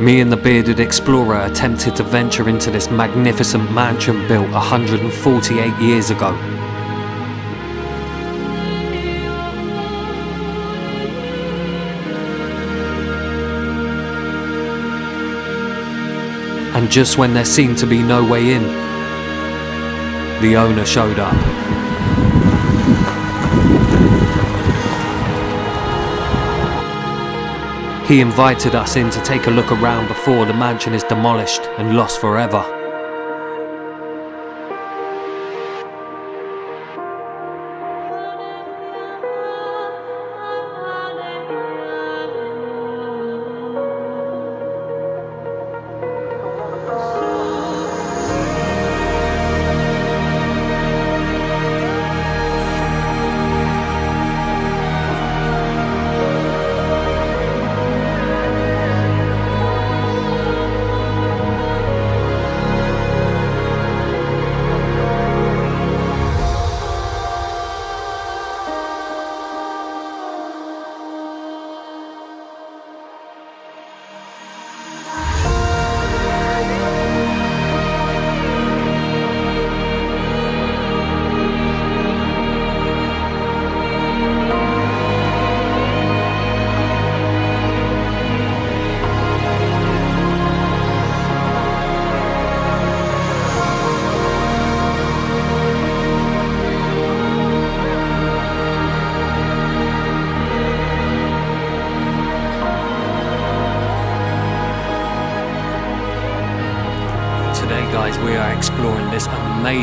Me and the bearded explorer attempted to venture into this magnificent mansion built 148 years ago. And just when there seemed to be no way in, the owner showed up. He invited us in to take a look around before the mansion is demolished and lost forever.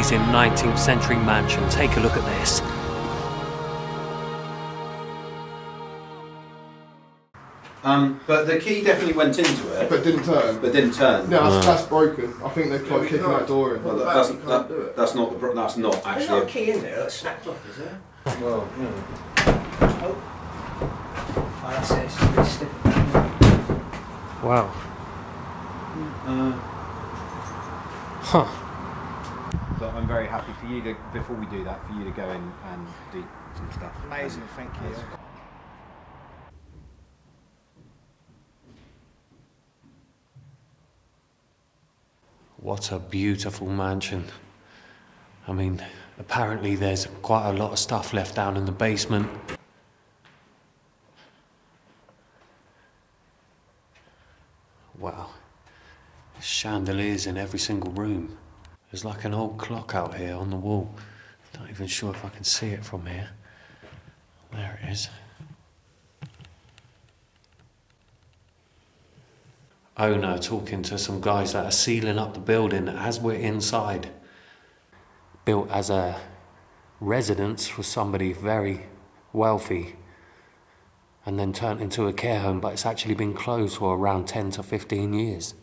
Amazing 19th century mansion. Take a look at this. Um, but the key definitely went into it, But didn't turn. but didn't turn. No, that's, that's broken. I think they've Yeah, tried we kicking that door in. Well, Well, that, that that's, you can't do that, that's not the. That's not There's not a key in there that's snapped off, is there? Well, yeah. Oh. Oh, that's it. It's really stiff. Wow. Uh, Huh. But I'm very happy for you to, before we do that, for you to go in and do some stuff. Amazing, thank you. What a beautiful mansion. I mean, apparently there's quite a lot of stuff left down in the basement. Wow. Chandeliers in every single room. There's like an old clock out here on the wall. Not even sure if I can see it from here. There it is. Oh, owner talking to some guys that are sealing up the building as we're inside. Built as a residence for somebody very wealthy and then turned into a care home, but it's actually been closed for around 10 to 15 years.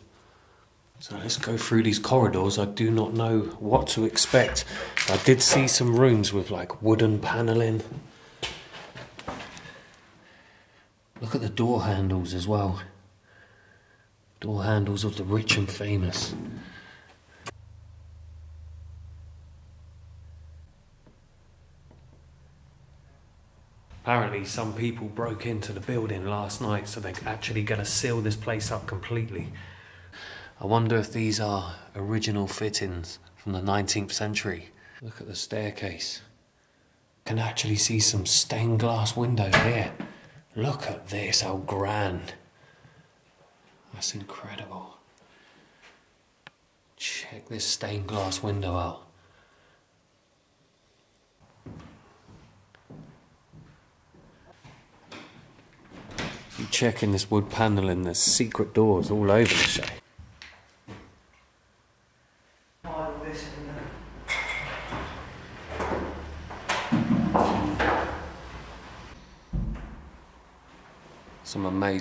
So let's go through these corridors. I do not know what to expect. I did see some rooms with like wooden paneling. Look at the door handles as well. Door handles of the rich and famous. Apparently, some people broke into the building last night, so they're actually going to seal this place up completely. I wonder if these are original fittings from the 19th century. Look at the staircase. Can actually see some stained glass window here. Look at this, how grand. That's incredible. Check this stained glass window out. If you check this wood paneling, there's secret doors all over the shape.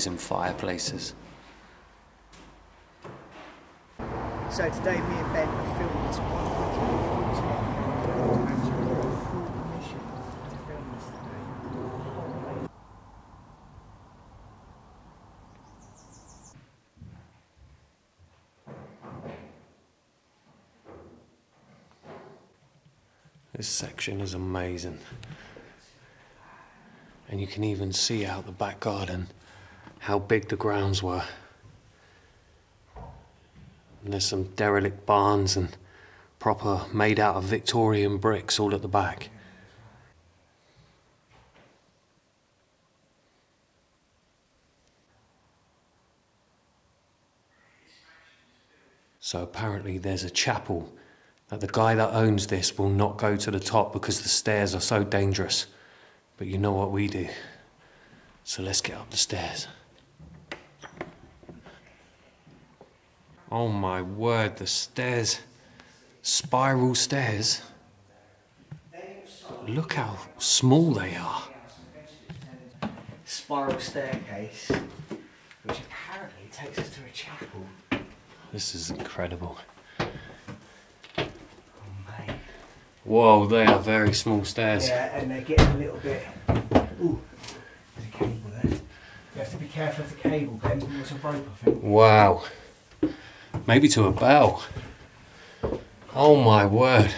Some amazing fireplaces. So today me and Ben have filmed this 140 actually got a full permission film this. This section is amazing. And you can even see out the back garden how big the grounds were. And there's some derelict barns and proper made out of Victorian bricks all at the back. So apparently there's a chapel that the guy that owns this will not go to the top because the stairs are so dangerous. But you know what we do. So let's get up the stairs. Oh my word, the stairs, spiral stairs. Look how small they are. Spiral staircase, which apparently takes us to a chapel. This is incredible. Oh, mate. Whoa, they are very small stairs. Yeah, and they're getting a little bit. Ooh, there's a cable there. You have to be careful of the cable, Ben. There's a rope, I think. Wow. Maybe to a bell. Oh my word.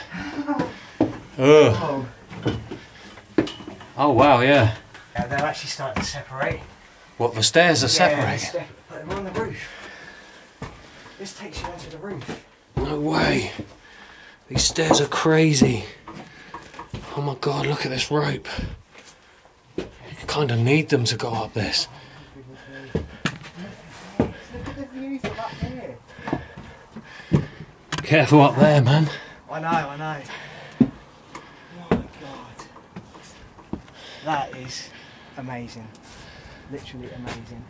Ugh. Oh, Oh wow, yeah. yeah, they're actually starting to separate. What, the stairs are Yeah, they're- but they're on the roof. This takes you onto the roof. No way. These stairs are crazy. Oh my god, look at this rope. You kind of need them to go up this. Look at the view from up here. Careful up there, man. I know, I know. Oh my god. That is amazing. Literally amazing.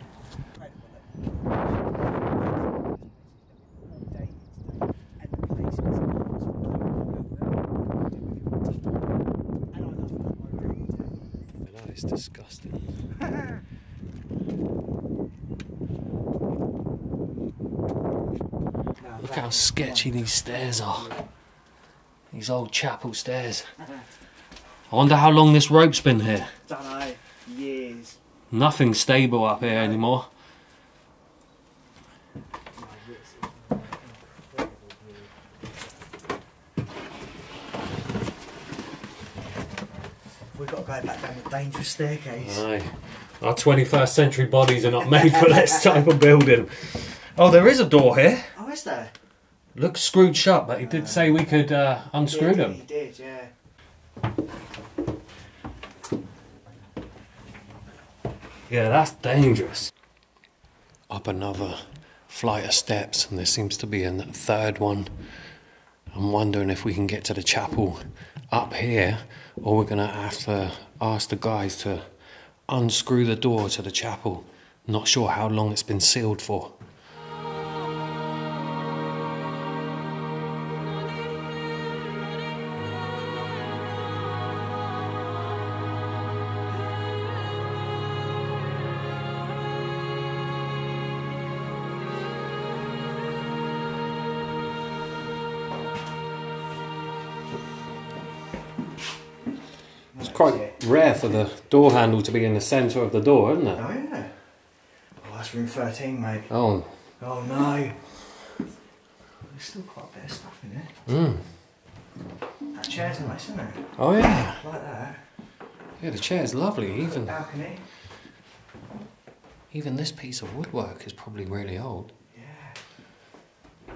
That is disgusting. Look how sketchy these stairs are. These old chapel stairs. I wonder how long this rope's been here. Don't know. Years. Nothing's stable up here anymore. We've got to go back down the dangerous staircase. Aye. Our 21st century bodies are not made for this type of building. Oh, there is a door here. Oh, is there? Looks screwed shut, but he did say we could uh, unscrew Did, them. He did, yeah. Yeah, that's dangerous. Up another flight of steps, and there seems to be a third one. I'm wondering if we can get to the chapel up here, or we're gonna have to ask the guys to unscrew the door to the chapel. Not sure how long it's been sealed for. For the door handle to be in the centre of the door, isn't it? Oh, yeah. Oh, that's room 13, mate. Oh, Oh, no. There's still quite a bit of stuff in there. mm. That chair's nice, isn't it? oh yeah. Like that. Yeah, the chair's lovely. Even Balcony. even this piece of woodwork is probably really old. Yeah.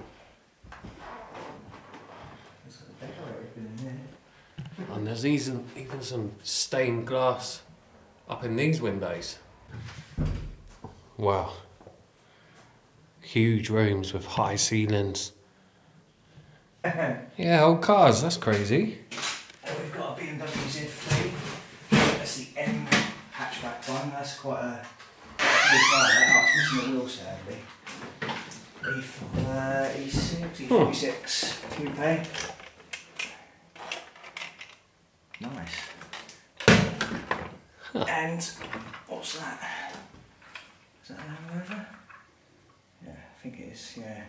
There's a decorator been in there. And there's even even some stained glass up in these windows. Wow. Huge rooms with high ceilings. Yeah, old cars. That's crazy. And we've got a BMW Z3. That's the M hatchback one. That's quite a big car. Oh, it's missing a wheel, sadly. E, uh, E6, E46 coupe. Nice. And what's that? Is that an Land Rover? Yeah, I think it is. Yeah.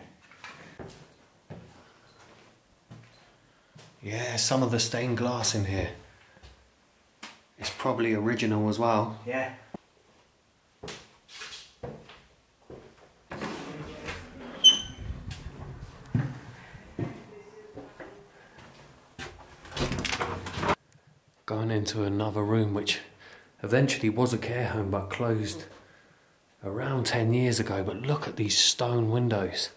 Yeah, some of the stained glass in here. It's probably original as well. Yeah. gone into another room which eventually was a care home but closed around 10 years ago. But look at these stone windows.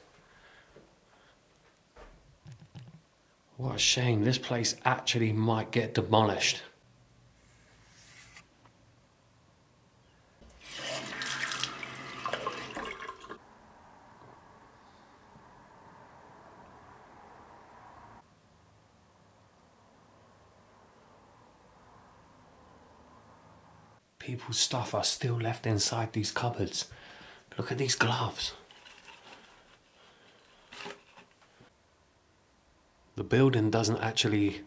What a shame, this place actually might get demolished. People's stuff are still left inside these cupboards. Look at these gloves. The building doesn't actually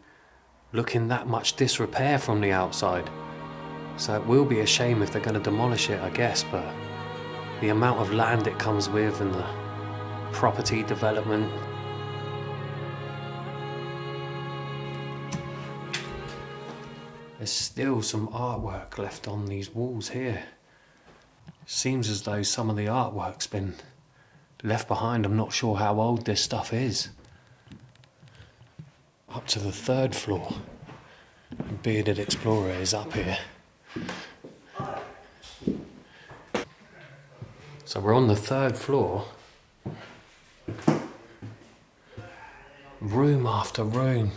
look in that much disrepair from the outside. So it will be a shame if they're going to demolish it, I guess, but the amount of land it comes with and the property development. There's still some artwork left on these walls here. Seems as though some of the artwork's been left behind. I'm not sure how old this stuff is. Up to the third floor. Bearded Explorer is up here. So we're on the third floor. Room after room.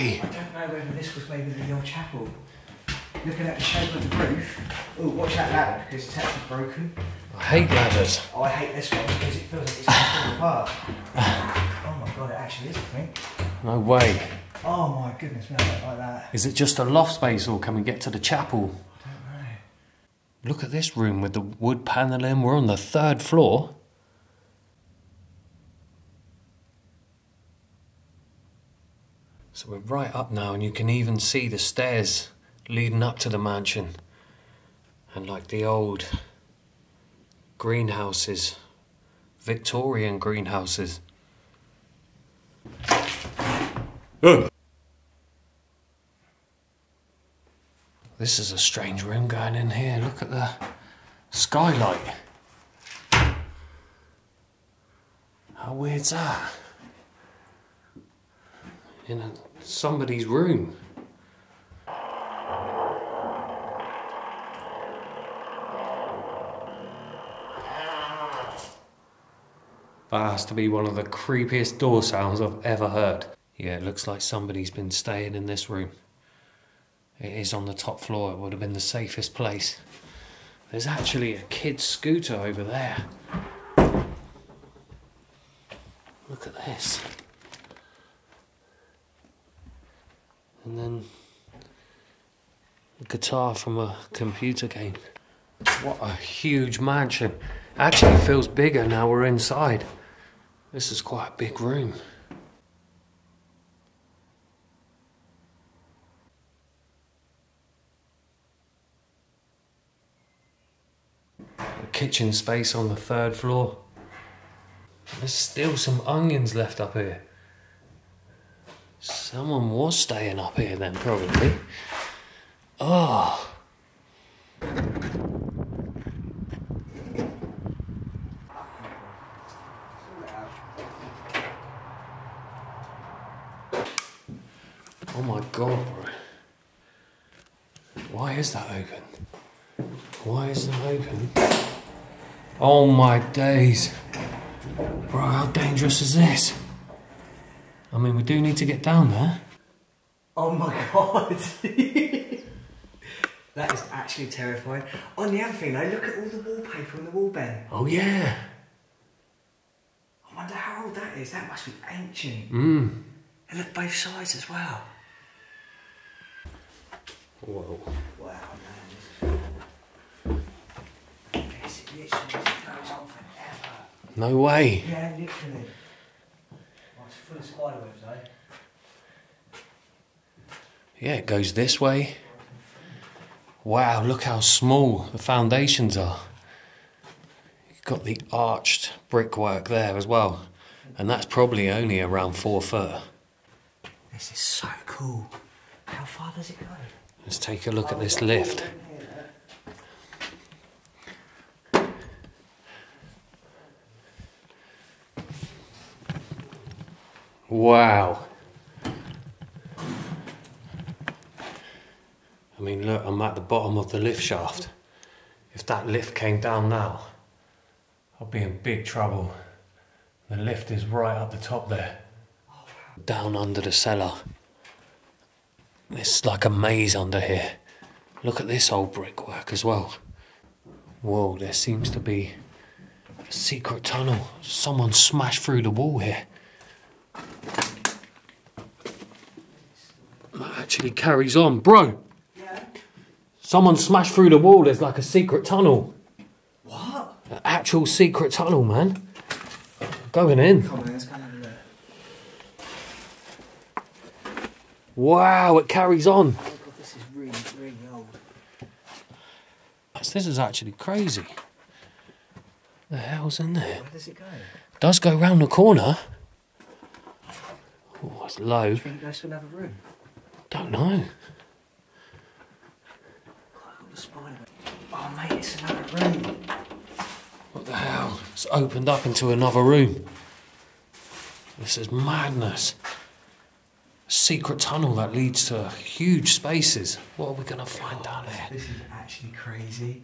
Way. I don't know whether this was maybe the old chapel. Looking at the shape of the roof. Oh, watch that ladder because it's actually broken. I hate ladders. Oh, I hate this one because it feels like it's going to fall apart. Oh my god, it actually is, I think. No way. Oh my goodness, I don't like that. Is it just a loft space or can we get to the chapel? I don't know. Look at this room with the wood panelling. We're on the third floor. So we're right up now, and you can even see the stairs leading up to the mansion. And like the old greenhouses, Victorian greenhouses. This is a strange room going in here. Look at the skylight. How weird's that? In a, somebody's room. That has to be one of the creepiest door sounds I've ever heard. Yeah, it looks like somebody's been staying in this room. It is on the top floor. It would have been the safest place. There's actually a kid's scooter over there. Look at this. And then a guitar from a computer game. What a huge mansion. Actually feels bigger now we're inside. This is quite a big room. A kitchen space on the third floor. There's still some onions left up here. Someone was staying up here then, probably. Oh. Oh my god, bro. Why is that open? Why is that open? Oh my days. Bro, how dangerous is this? I mean, we do need to get down there. Oh my god. that is actually terrifying. On the other thing though, look at all the wallpaper on the wall, Ben. Oh, yeah. I wonder how old that is. That must be ancient. Mm. And look both sides as well. Whoa. Wow, man. This, this literally goes on forever. No way. Yeah, literally. It's full of spiderwebs, eh? Yeah, it goes this way. Wow, look how small the foundations are. You've got the arched brickwork there as well. And that's probably only around four foot. This is so cool. How far does it go? Let's take a look at this lift. Wow. I mean, look, I'm at the bottom of the lift shaft. If that lift came down now, I'd be in big trouble. The lift is right up the top there. Down under the cellar. It's like a maze under here. Look at this old brickwork as well. Whoa, there seems to be a secret tunnel. Someone smashed through the wall here. That actually carries on. Bro! Someone smashed through the wall. There's like a secret tunnel. What? An actual secret tunnel, man. Going in. Come on, let's go and have. Wow, it carries on. Oh god, this is really, really old. This is actually crazy. The hell's in there? Where does it go? Does go round the corner. Oh, it's low. Do you think it goes to another room? Don't know. God, all the spider Oh mate, it's another room. What the hell? It's opened up into another room. This is madness. A secret tunnel that leads to huge spaces. What are we going to find down there? This is actually crazy.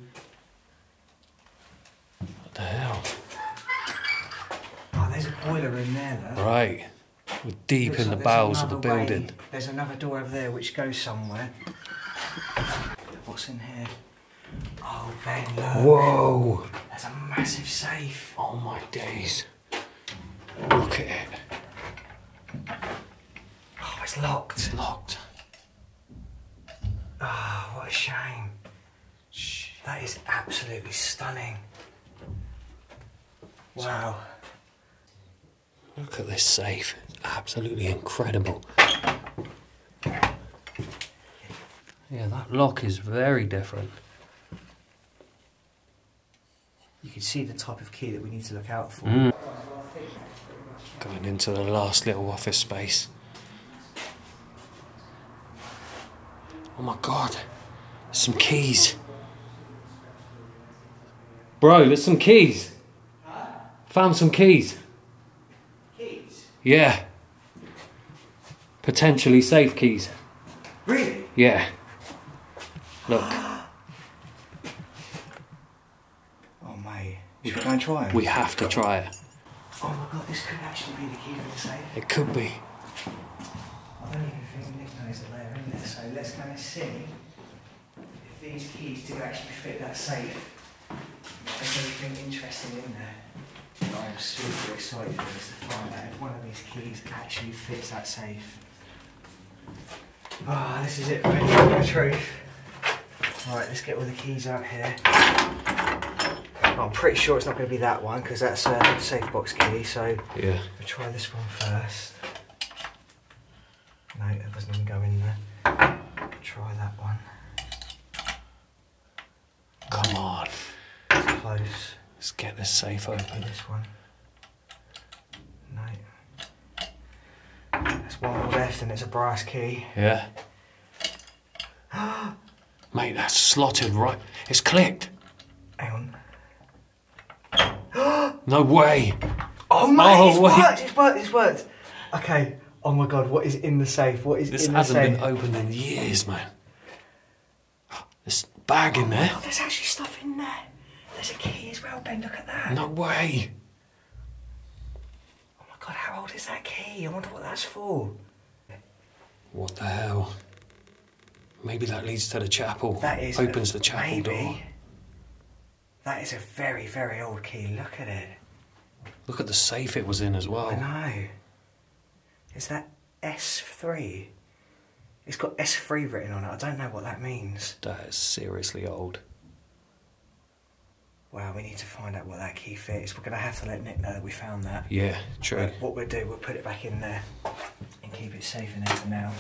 What the hell? Oh, there's a boiler in there, look. Right. We're deep Looks in the like bowels of the another way. building. There's another door over there which goes somewhere. What's in here? Oh, Ben, look. Whoa! There's a massive safe. Oh my days. Look at it. Oh, it's locked. It's locked. Oh, what a shame. Shh. That is absolutely stunning. Wow. Look at this safe. It's absolutely incredible. Yeah, that lock is very different. You can see the type of key that we need to look out for. Mm. Going into the last little office space. Oh my god. Some keys. Bro, there's some keys. Found some keys. Keys? Yeah. Potentially safe keys. Really? Yeah. Look, Oh, my! Should we go and try it? we have to try it. Oh my god, this could actually be the key for the safe. It could be. I don't even think Nick knows that they're in there, so let's go and see if these keys do actually fit that safe. If there's anything interesting in there. I am super excited for this to find out if one of these keys actually fits that safe. Ah, this is it, mate. The truth. Right, let's get all the keys out here. I'm pretty sure it's not going to be that one because that's a safe box key. So Yeah. We'll try this one first. No, that doesn't even go in there. Try that one. Come on. It's close. Let's get this safe open. this one. No. There's one left and it's a brass key. Yeah. Mate, that's slotted right. It's clicked. Hang on. No way. Oh my, Oh, it's wait. worked, it's worked, it's worked. Okay. Oh my god, what is in the safe? What is This in the safe? This hasn't been opened in years, man. There's bag in oh there. Oh, there's actually stuff in there. There's a key as well, Ben. Look at that. No way. God, how old is that key? I wonder what that's for. What the hell? Maybe that leads to the chapel. That is Opens the chapel maybe. door. That is a very, very old key. Look at it. Look at the safe it was in as well. I know. Is that S3. It's got S3 written on it. I don't know what that means. That is seriously old. Wow, we need to find out what that key fit is. We're going to have to let Nick know that we found that. Yeah, true. But what we'll do, we'll put it back in there and keep it safe in there for now.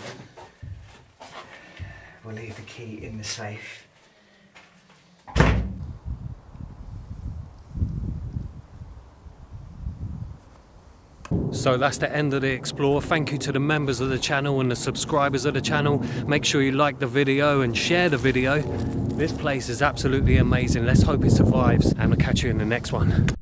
We'll leave the key in the safe. So that's the end of the Explore. Thank you to the members of the channel and the subscribers of the channel. Make sure you like the video and share the video. This place is absolutely amazing. Let's hope it survives and we'll catch you in the next one.